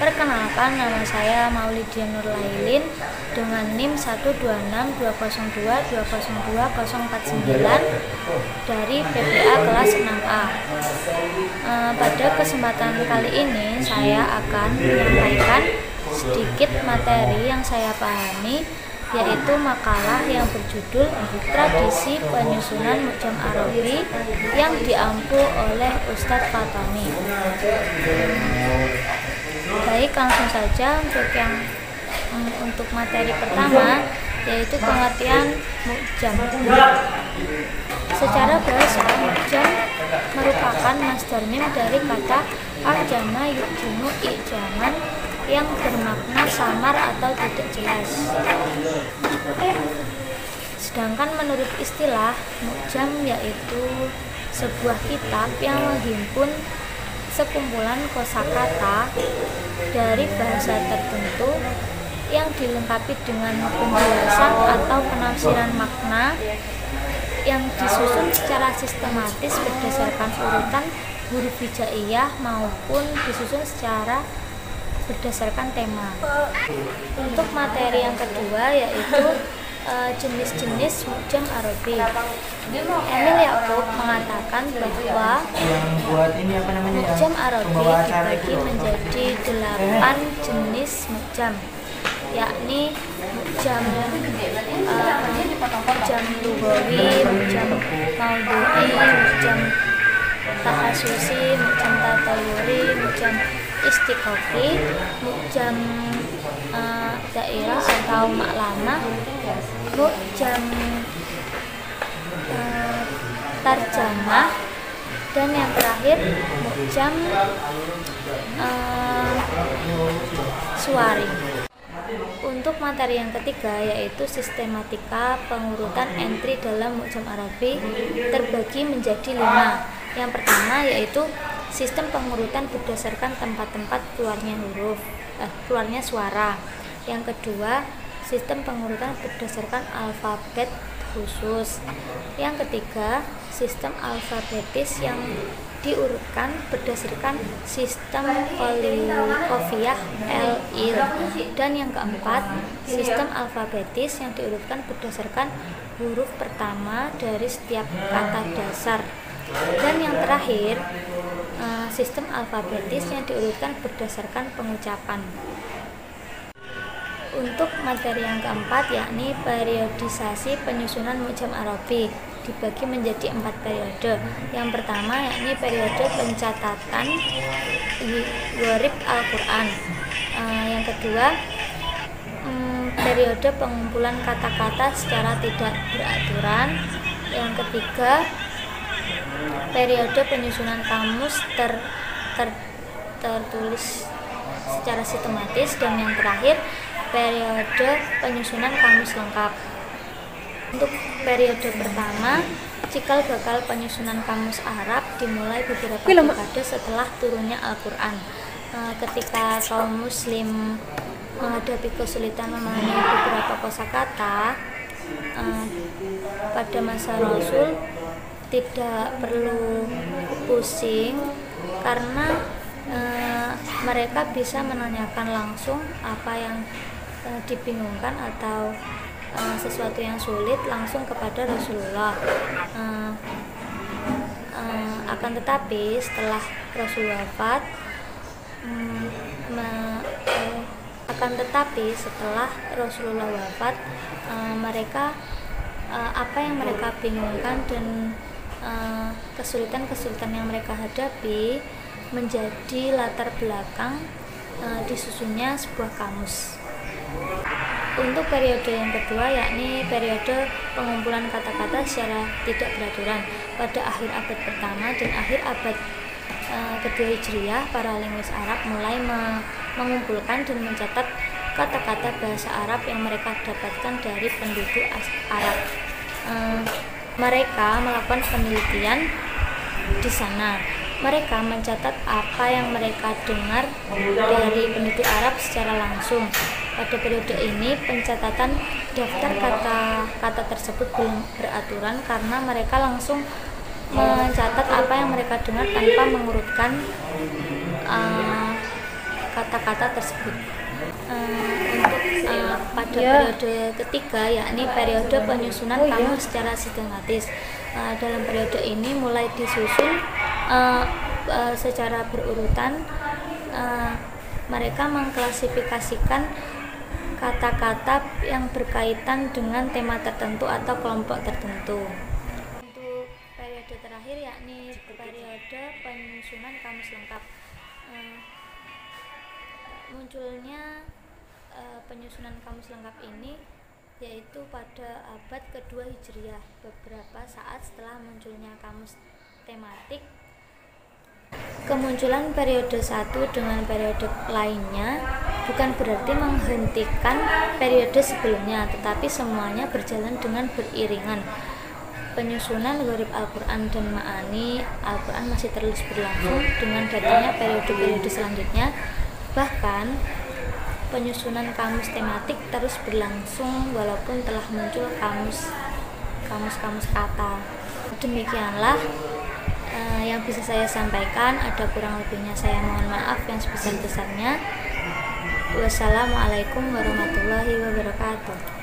Perkenalkan nama saya Maulidia Nurlailin dengan NIM 1262022020049 dari PPA kelas 6A. E, pada kesempatan kali ini saya akan menyampaikan sedikit materi yang saya pahami yaitu makalah yang berjudul Tradisi Penyusunan Mujam Arabi yang diampu oleh Ustadz Fatoni. Baik, langsung saja untuk yang um, untuk materi pertama yaitu pengertian mujam. Secara bahasa, mujam merupakan master mim dari kata arjama yukjimu ijaman yang bermakna samar atau tidak jelas. Sedangkan menurut istilah mujam yaitu sebuah kitab yang menghimpun sekumpulan kosakata dari bahasa tertentu yang dilengkapi dengan penjelasan atau penafsiran makna yang disusun secara sistematis berdasarkan urutan huruf hijaiyah maupun disusun secara berdasarkan tema. Untuk materi yang kedua yaitu jenis-jenis uh, mujam Arabi. Emil Yakub mengatakan bahwa mujam Arabi dibagi menjadi delapan jenis mujam yakni mujam uh, mujam lugawi, mujam maudhu'i, mujam tahasusi, mujam tatayuri, mujam istiqofi mujam uh, daerah atau maklama mujam uh, tarjamah dan yang terakhir mujam uh, suari untuk materi yang ketiga yaitu sistematika pengurutan entry dalam mujam Arabi terbagi menjadi lima. Yang pertama yaitu Sistem pengurutan berdasarkan tempat-tempat keluarnya huruf, eh, keluarnya suara. Yang kedua, sistem pengurutan berdasarkan alfabet khusus. Yang ketiga, sistem alfabetis yang diurutkan berdasarkan sistem polikofiah L-il dan yang keempat sistem alfabetis yang diurutkan berdasarkan huruf pertama dari setiap kata dasar dan yang terakhir eh, sistem alfabetis yang diurutkan berdasarkan pengucapan untuk materi yang keempat yakni periodisasi penyusunan mujam Arabi dibagi menjadi empat periode. Yang pertama yakni periode pencatatan Warib Al-Quran. Uh, yang kedua um, periode pengumpulan kata-kata secara tidak beraturan. Yang ketiga periode penyusunan kamus ter, ter, tertulis secara sistematis dan yang terakhir periode penyusunan kamus lengkap. Untuk periode pertama cikal bakal penyusunan kamus Arab dimulai beberapa dekade setelah turunnya Al-Quran. Eh, ketika kaum muslim menghadapi kesulitan memahami beberapa kosakata uh, pada masa Rasul tidak perlu pusing karena e, mereka bisa menanyakan langsung apa yang e, dibingungkan atau e, sesuatu yang sulit langsung kepada Rasulullah. E, e, akan tetapi setelah Rasul wafat, mm, me, e, akan tetapi setelah Rasulullah wafat, e, mereka apa yang mereka bingungkan dan kesulitan-kesulitan yang mereka hadapi menjadi latar belakang uh, disusunnya sebuah kamus. Untuk periode yang kedua yakni periode pengumpulan kata-kata secara tidak beraturan pada akhir abad pertama dan akhir abad uh, kedua Hijriah para linguis Arab mulai me mengumpulkan dan mencatat kata-kata bahasa Arab yang mereka dapatkan dari penduduk Arab. Uh, mereka melakukan penelitian di sana. Mereka mencatat apa yang mereka dengar dari penduduk Arab secara langsung. Pada periode ini, pencatatan daftar kata-kata tersebut belum beraturan karena mereka langsung mencatat apa yang mereka dengar tanpa mengurutkan uh, kata-kata tersebut. Uh, untuk uh, pada Ya. periode ketiga yakni periode penyusunan Oh, kamus secara sistematis. Uh, dalam periode ini mulai disusun uh, uh, secara berurutan. Uh, mereka mengklasifikasikan kata-kata yang berkaitan dengan tema tertentu atau kelompok tertentu. Untuk periode terakhir yakni periode penyusunan kamus lengkap. Eh, munculnya eh, penyusunan kamus lengkap ini yaitu pada abad kedua Hijriah beberapa saat setelah munculnya kamus tematik Kemunculan periode satu dengan periode lainnya bukan berarti menghentikan periode sebelumnya, tetapi semuanya berjalan dengan beriringan. Penyusunan gharib Al-Quran dan Ma'ani Al-Quran masih terus berlangsung dengan datangnya periode-periode selanjutnya. Bahkan, penyusunan kamus tematik terus berlangsung walaupun telah muncul kamus kamus-kamus kata. Demikianlah eh, yang bisa saya sampaikan. Ada kurang lebihnya saya mohon maaf yang sebesar besarnya wassalamualaikum warahmatullahi wabarakatuh